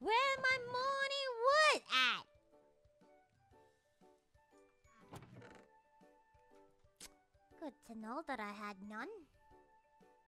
Where my morning wood at? Good to know that I had none.